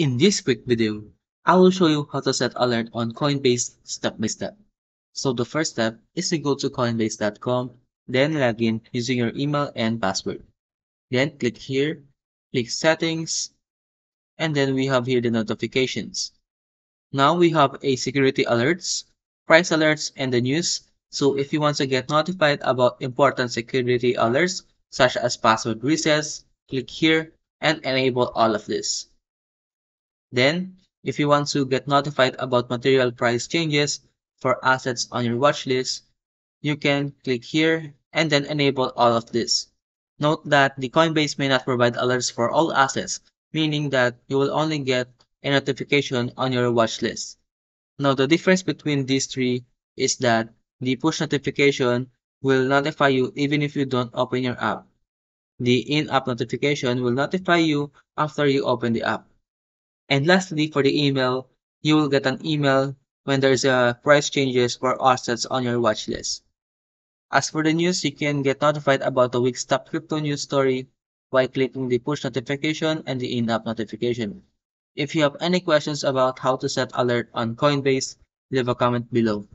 In this quick video, I will show you how to set alert on Coinbase step by step. So the first step is to go to coinbase.com, then log in using your email and password. Then click here, click settings, and then we have here the notifications. Now we have a security alerts, price alerts, and the news. So if you want to get notified about important security alerts, such as password resets, click here and enable all of this. Then, if you want to get notified about material price changes for assets on your watch list, you can click here and then enable all of this. Note that the Coinbase may not provide alerts for all assets, meaning that you will only get a notification on your watch list. Now, the difference between these three is that the push notification will notify you even if you don't open your app. The in-app notification will notify you after you open the app. And lastly, for the email, you will get an email when there's a price changes for assets on your watch list. As for the news, you can get notified about the week's top crypto news story by clicking the push notification and the in-app notification. If you have any questions about how to set alert on Coinbase, leave a comment below.